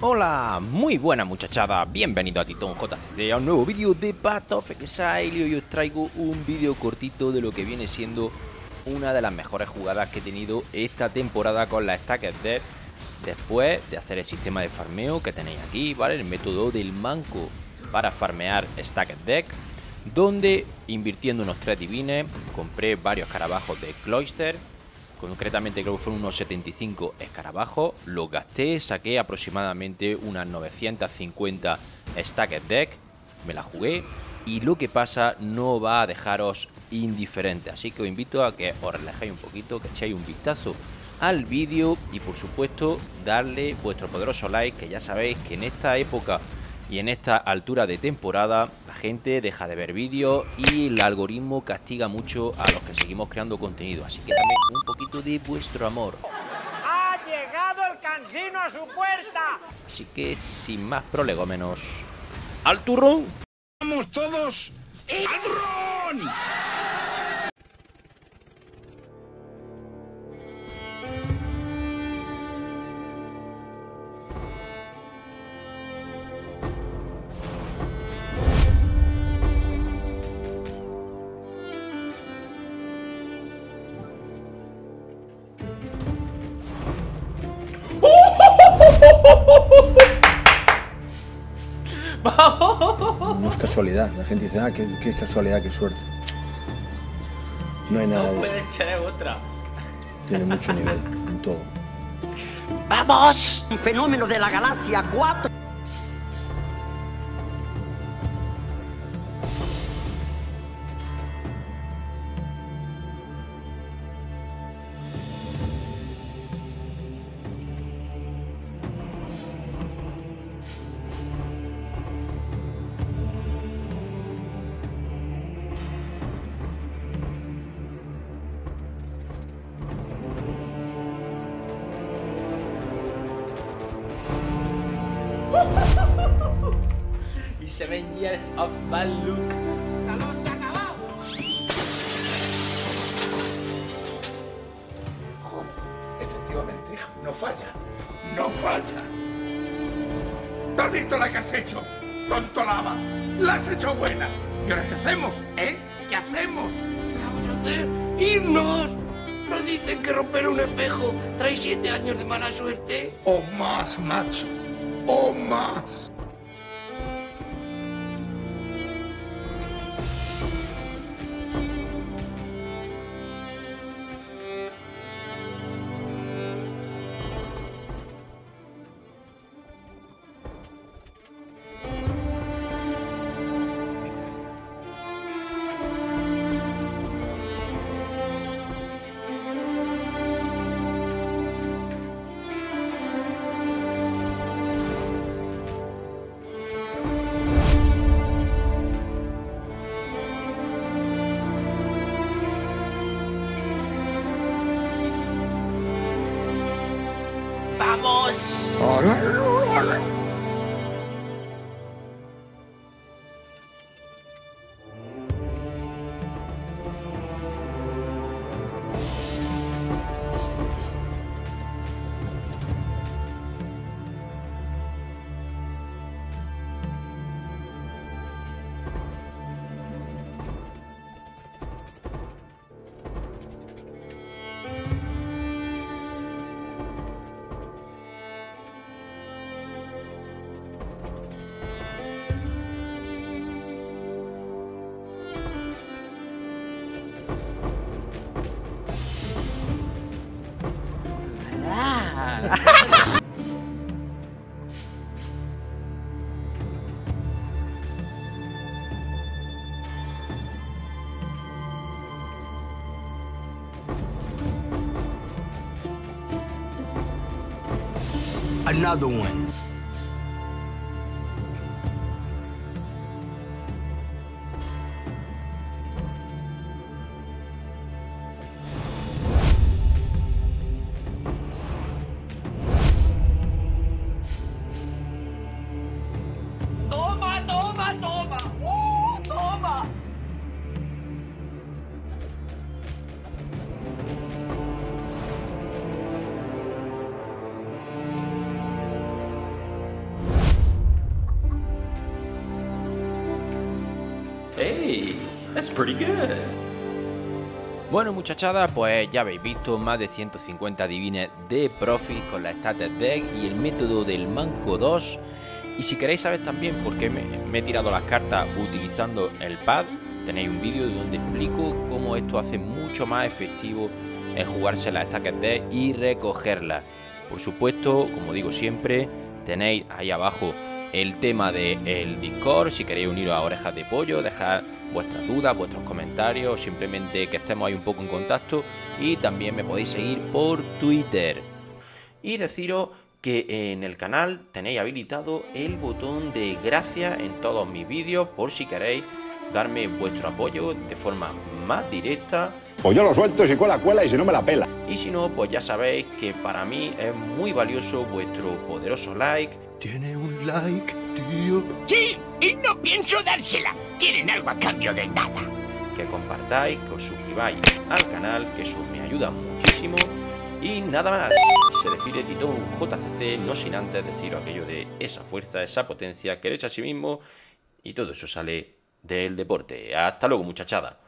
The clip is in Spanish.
Hola, muy buena muchachada, bienvenido a Titón JCC, a un nuevo vídeo de Path of Exile. Y hoy os traigo un vídeo cortito de lo que viene siendo una de las mejores jugadas que he tenido esta temporada con la Stacked Death después de hacer el sistema de farmeo que tenéis aquí, ¿vale? El método del manco para farmear Stacked Deck donde invirtiendo unos 3 divines compré varios escarabajos de Cloister concretamente creo que fueron unos 75 escarabajos, los gasté, saqué aproximadamente unas 950 Stacked Deck, me la jugué. Y lo que pasa no va a dejaros indiferente, así que os invito a que os relajéis un poquito, que echéis un vistazo al vídeo y por supuesto darle vuestro poderoso like, que ya sabéis que en esta época y en esta altura de temporada la gente deja de ver vídeos y el algoritmo castiga mucho a los que seguimos creando contenido. Así que dame un poquito de vuestro amor. ¡Ha llegado el cansino a su puerta! Así que sin más prolegómenos, ¡al turrón! ¡Vamos todos al turrón! No es casualidad. La gente dice, ah, qué, qué casualidad, qué suerte. No hay nada de eso. ser otra. Tiene mucho nivel en todo. ¡Vamos! Un fenómeno de la galaxia 4. y Seven Years of Bad Luck. Efectivamente, hijo, no falla. No falla. ¿Tú has visto la que has hecho? Tonto lava. La has hecho buena. ¿Y ahora qué hacemos? ¿Eh? ¿Qué hacemos? ¿Qué vamos a hacer? ¡Irnos! Nos dicen que romper un espejo trae siete años de mala suerte. O más, macho. Oma. O más. ¡Vamos! Another one. Ah, toma! Uh, toma! Hey, that's pretty good. Bueno muchachada, pues ya habéis visto más de 150 divines de Profit con la Status Deck y el método del Manco 2 y si queréis saber también por qué me, he tirado las cartas utilizando el pad, tenéis un vídeo donde explico cómo esto hace mucho más efectivo el jugarse la Stack Deck y recogerla. Por supuesto, como digo siempre, tenéis ahí abajo el tema del Discord, si queréis uniros a Orejas de Pollo, dejar vuestras dudas, vuestros comentarios, simplemente que estemos ahí un poco en contacto y también me podéis seguir por Twitter. Y deciros que en el canal tenéis habilitado el botón de gracias en todos mis vídeos por si queréis darme vuestro apoyo de forma más directa. Pues yo lo suelto, si cuela, cuela y si no me la pela. Y si no, pues ya sabéis que para mí es muy valioso vuestro poderoso like. Tiene un like, tío. Sí, y no pienso dársela. Quieren algo a cambio de nada. Que compartáis, que os suscribáis al canal, que eso me ayuda muchísimo. Y nada más, se despide Titón JCC, no sin antes deciros aquello de esa fuerza, esa potencia, quererse a sí mismo. Y todo eso sale del deporte. Hasta luego, muchachada.